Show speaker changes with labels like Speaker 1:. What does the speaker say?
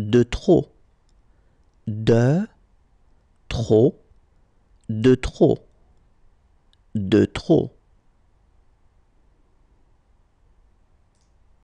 Speaker 1: de trop, de trop, de trop, de trop.